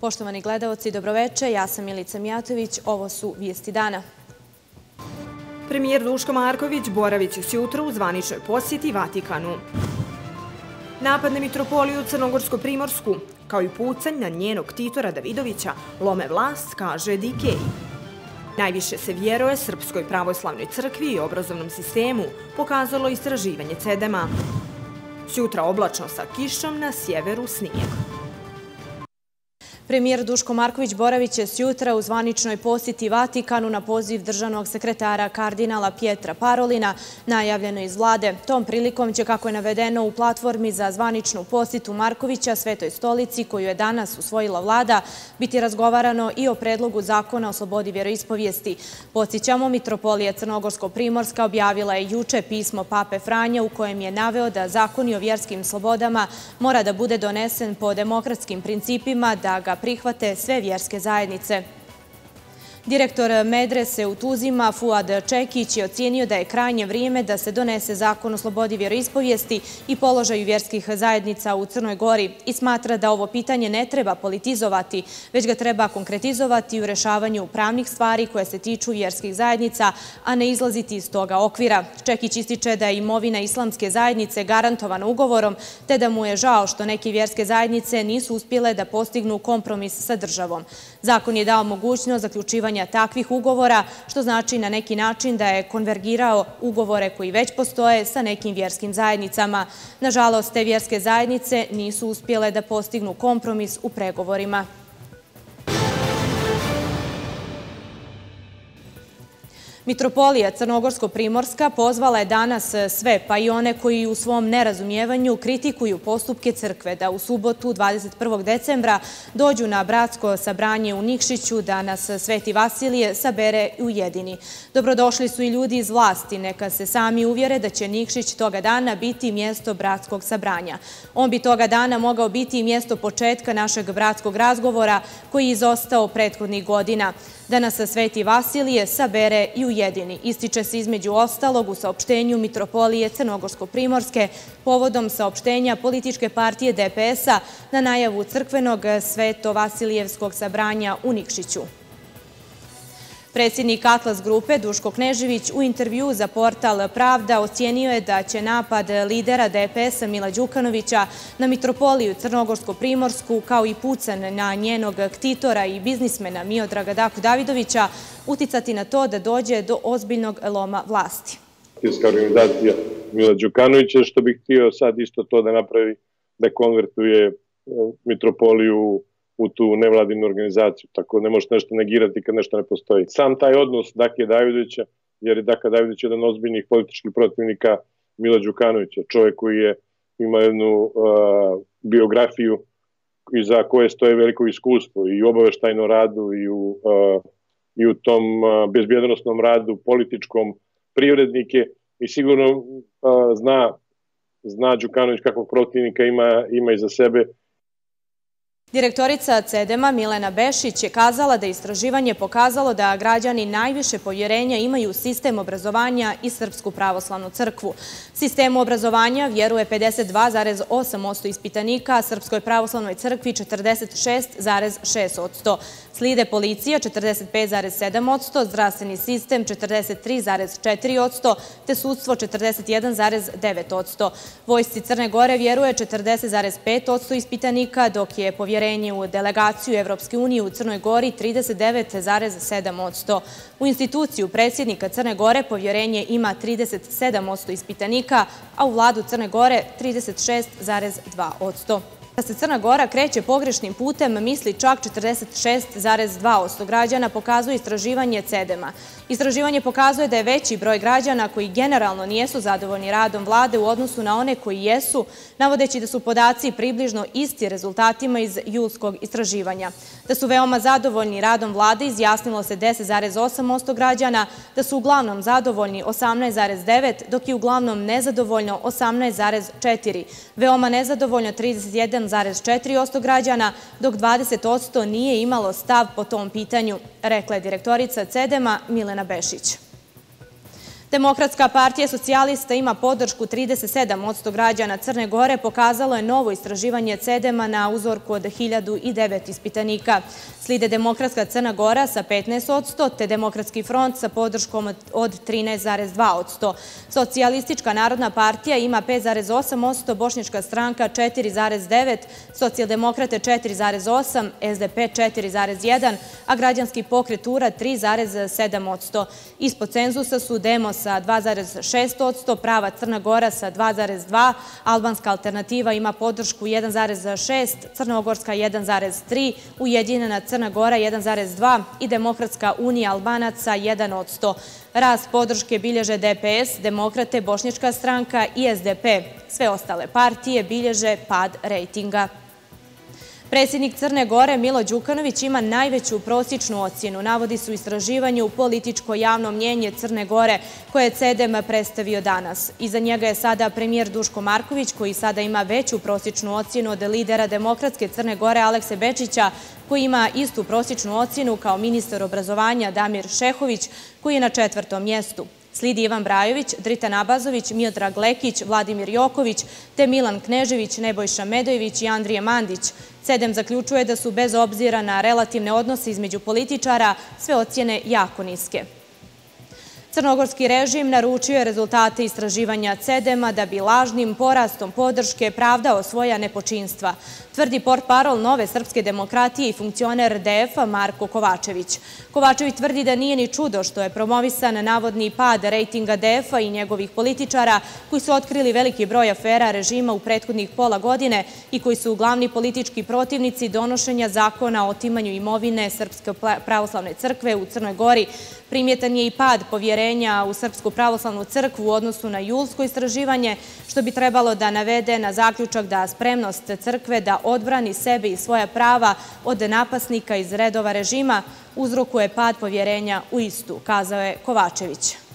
Poštovani gledalci, dobroveče, ja sam Milica Mijatović, ovo su Vijesti dana. Premijer Duško Marković boravit će sjutra u zvaničnoj posjeti Vatikanu. Napad na Mitropoliju Crnogorsko-Primorsku, kao i pucanj na njenog titora Davidovića, lome vlast, kaže Dikej. Najviše se vjeruje Srpskoj pravoslavnoj crkvi i obrazovnom sistemu, pokazalo istraživanje CEDEMA. Sjutra oblačno sa kišom na sjeveru snijeg. Premijer Duško Marković Boravić je sjutra u zvaničnoj posjeti Vatikanu na poziv državnog sekretara kardinala Pjetra Parolina, najavljeno iz vlade. Tom prilikom će, kako je navedeno u platformi za zvaničnu posjetu Markovića Svetoj stolici, koju je danas usvojila vlada, biti razgovarano i o predlogu zakona o slobodi vjeroispovijesti. Podsjećamo, Mitropolija Crnogorsko-Primorska objavila je juče pismo Pape Franja u kojem je naveo da zakoni o vjerskim slobodama mora da bude donesen po demokratskim principima, da ga prihvate sve vjerske zajednice. Direktor Medrese u Tuzima, Fuad Čekić, je ocijenio da je krajnje vrijeme da se donese zakon o slobodi vjeroispovijesti i položaju vjerskih zajednica u Crnoj Gori i smatra da ovo pitanje ne treba politizovati, već ga treba konkretizovati u rešavanju pravnih stvari koje se tiču vjerskih zajednica, a ne izlaziti iz toga okvira. Čekić ističe da je imovina islamske zajednice garantovana ugovorom, te da mu je žao što neke vjerske zajednice nisu uspjele da postignu kompromis sa državom. Zakon je dao mogućnost zaključivanja takvih ugovora, što znači na neki način da je konvergirao ugovore koji već postoje sa nekim vjerskim zajednicama. Nažalost, te vjerske zajednice nisu uspjele da postignu kompromis u pregovorima. Mitropolija Crnogorsko-Primorska pozvala je danas e, sve, pa i one koji u svom nerazumijevanju kritikuju postupke crkve da u subotu 21. decembra dođu na bratsko sabranje u Nikšiću da nas Sveti Vasilije sabere i ujedini. Dobrodošli su i ljudi iz vlasti, neka se sami uvjere da će Nikšić toga dana biti mjesto bratskog sabranja. On bi toga dana mogao biti i mjesto početka našeg bratskog razgovora koji je izostao prethodnih godina da nas Sveti Vasilije sabere i ujedini jedini. Ističe se između ostalog u saopštenju Mitropolije Crnogorsko-Primorske povodom saopštenja političke partije DPS-a na najavu crkvenog Sveto Vasilijevskog sabranja u Nikšiću. Predsjednik Atlas Grupe Duško Knežević u intervju za portal Pravda ocijenio je da će napad lidera DPS-a Mila Đukanovića na Mitropoliju Crnogorsko-Primorsku kao i pucan na njenog ktitora i biznismena Miodraga Daku Davidovića uticati na to da dođe do ozbiljnog loma vlasti. Tijska organizacija Mila Đukanovića što bih htio sad isto to da napravi da konvertuje e, Mitropoliju u tu nevladinu organizaciju, tako ne možeš nešto negirati kad nešto ne postoji. Sam taj odnos Dakije Davidovića, jer je Daka Davidović jedan ozbiljnih političkih protivnika Mila Đukanovića, čovjek koji je ima jednu uh, biografiju iza koje stoje veliko iskustvo i u obaveštajnom radu i u, uh, i u tom uh, bezbjednostnom radu političkom privrednike i sigurno uh, zna zna Đukanović kakvog protivnika ima, ima iza sebe Direktorica CEDEMA Milena Bešić je kazala da istraživanje pokazalo da građani najviše povjerenja imaju sistem obrazovanja i Srpsku pravoslavnu crkvu. Sistemu obrazovanja vjeruje 52,8% ispitanika, a Srpskoj pravoslavnoj crkvi 46,6%. Slide policija 45,7%, zdravstveni sistem 43,4%, te sudstvo 41,9%. Vojsci Crne Gore vjeruje 40,5% ispitanika, dok je povjerenje povjerenje u delegaciju Evropske unije u Crnoj Gori 39,7%. U instituciju predsjednika Crne Gore povjerenje ima 37% ispitanika, a u vladu Crne Gore 36,2%. Da se Crna Gora kreće pogrešnim putem, misli čak 46,2% građana, pokazuje istraživanje CEDEMA. Istraživanje pokazuje da je veći broj građana koji generalno nijesu zadovoljni radom vlade u odnosu na one koji jesu, navodeći da su podaci približno isti rezultatima iz julskog istraživanja. Da su veoma zadovoljni radom vlade izjasnilo se 10,8% građana, da su uglavnom zadovoljni 18,9%, dok je uglavnom nezadovoljno 18,4%. Veoma nezadovoljno 31,4% građana, dok 20% nije imalo stav po tom pitanju, rekla je direktorica CEDEMA Milena Bešić. Demokratska partija socijalista ima podršku 37% građana Crne Gore, pokazalo je novo istraživanje CEDEMA na uzorku od 1009 ispitanika. Slide Demokratska Crna Gora sa 15%, te Demokratski front sa podrškom od 13,2%. Socijalistička narodna partija ima 5,8%, Bošnička stranka 4,9%, socijaldemokrate 4,8%, SDP 4,1%, a građanski pokret URA 3,7%. Ispod cenzusa su Demos sa 2,6%, prava Crna Gora sa 2,2%, albanska alternativa ima podršku 1,6%, Crnogorska 1,3%, Ujedinjena Crna Gora 1,2% i Demokratska unija Albanaca 1%. Rast podrške bilježe DPS, Demokrate, Bošnička stranka i SDP. Sve ostale partije bilježe pad rejtinga. Predsjednik Crne Gore Milo Đukanović ima najveću prosječnu ocjenu. Navodi su istraživanju političko javno mnjenje Crne Gore koje je CEDEM predstavio danas. Iza njega je sada premijer Duško Marković koji sada ima veću prosječnu ocjenu od lidera Demokratske Crne Gore Alekse Bečića koji ima istu prosječnu ocjenu kao ministar obrazovanja Damir Šehović koji je na četvrtom mjestu. Slidi Ivan Brajović, Drita Nabazović, Miodrag Lekić, Vladimir Joković, te Milan Knežević, Nebojša Medojević i Andrije Mandić. Cedem zaključuje da su bez obzira na relativne odnose između političara sve ocjene jako niske. Crnogorski režim naručio je rezultate istraživanja CEDEMA da bi lažnim porastom podrške pravdao svoja nepočinstva, tvrdi port parol Nove srpske demokratije i funkcioner DF-a Marko Kovačević. Kovačević tvrdi da nije ni čudo što je promovisan navodni pad rejtinga DF-a i njegovih političara koji su otkrili veliki broj afera režima u prethodnih pola godine i koji su glavni politički protivnici donošenja zakona o otimanju imovine Srpske pravoslavne crkve u Crnoj Gori. Primjetan je i pad povjerenja u Srpsku pravoslavnu crkvu u odnosu na julsko istraživanje, što bi trebalo da navede na zaključak da spremnost crkve da odbrani sebe i svoja prava od napasnika iz redova režima uzrokuje pad povjerenja u istu, kazao je Kovačević.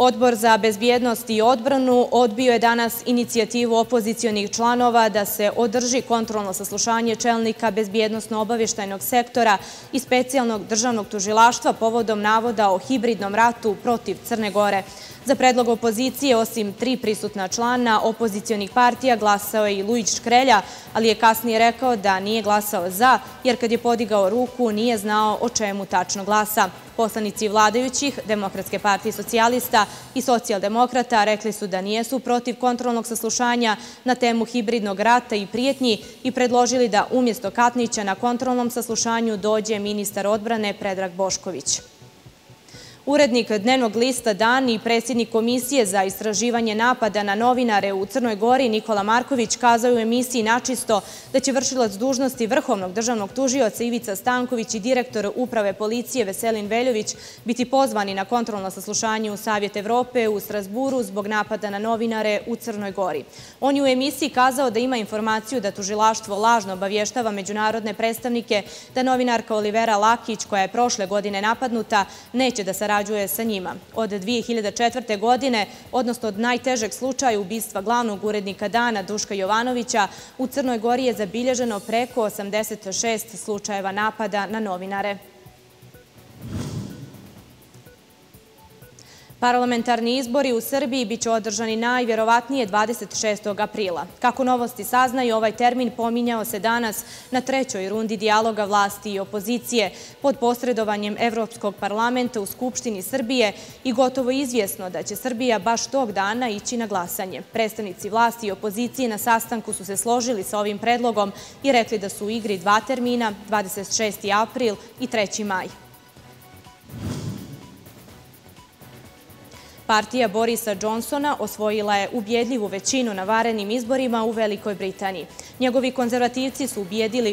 Odbor za bezbjednost i odbranu odbio je danas inicijativu opozicijonih članova da se održi kontrolno saslušanje čelnika bezbjednostno-obavještajnog sektora i specijalnog državnog tužilaštva povodom navoda o hibridnom ratu protiv Crne Gore. Za predlog opozicije, osim tri prisutna člana opozicijonih partija, glasao je i Lujić Škrelja, ali je kasnije rekao da nije glasao za, jer kad je podigao ruku nije znao o čemu tačno glasa. Poslanici vladajućih, Demokratske partije socijalista i socijaldemokrata rekli su da nijesu protiv kontrolnog saslušanja na temu hibridnog rata i prijetnji i predložili da umjesto Katnića na kontrolnom saslušanju dođe ministar odbrane Predrag Bošković. Urednik dnevnog lista Dan i predsjednik Komisije za istraživanje napada na novinare u Crnoj Gori Nikola Marković kazao u emisiji načisto da će vršilac dužnosti Vrhovnog državnog tužioca Ivica Stanković i direktor Uprave policije Veselin Veljović biti pozvani na kontrolno saslušanje u Savjet Evrope u Strasburu zbog napada na novinare u Crnoj Gori. On je u emisiji kazao da ima informaciju da tužilaštvo lažno obavještava međunarodne predstavnike da novinarka Olivera Lakić, koja je prošle godine napadnuta, neće da se sarađuje sa njima. Od 2004. godine, odnosno od najtežeg slučaja ubistva glavnog urednika dana Duška Jovanovića, u Crnoj Gori je zabilježeno preko 86 slučajeva napada na novinare. Parlamentarni izbori u Srbiji biće održani najvjerovatnije 26. aprila. Kako novosti saznaju, ovaj termin pominjao se danas na trećoj rundi dijaloga vlasti i opozicije pod posredovanjem Evropskog parlamenta u Skupštini Srbije i gotovo izvjesno da će Srbija baš tog dana ići na glasanje. Predstavnici vlasti i opozicije na sastanku su se složili sa ovim predlogom i rekli da su u igri dva termina, 26. april i 3. maj. Partija Borisa Johnsona osvojila je ubjedljivu većinu na varenim izborima u Velikoj Britaniji. Njegovi konzervativci su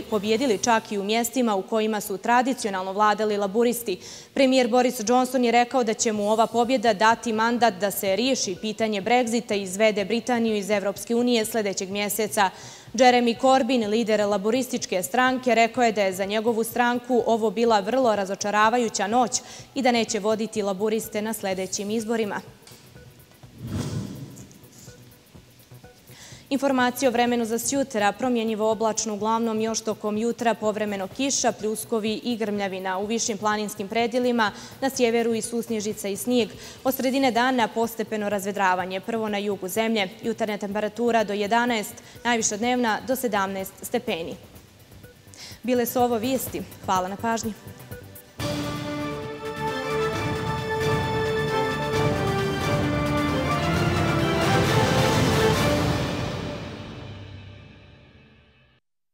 pobjedili čak i u mjestima u kojima su tradicionalno vladali laburisti. Premijer Boris Johnson je rekao da će mu ova pobjeda dati mandat da se riješi pitanje Brexita i izvede Britaniju iz Evropske unije sljedećeg mjeseca. Jeremy Corbyn, lider laborističke stranke, rekao je da je za njegovu stranku ovo bila vrlo razočaravajuća noć i da neće voditi laboriste na sljedećim izborima. Informacije o vremenu za sjutra, promjenjivo oblačno uglavnom još tokom jutra, povremeno kiša, pljuskovi i grmljavina u višim planinskim predjelima, na sjeveru i susnježica i snijeg. Od sredine dana postepeno razvedravanje, prvo na jugu zemlje, jutarnja temperatura do 11, najviša dnevna do 17 stepeni. Bile su ovo vijesti. Hvala na pažnji.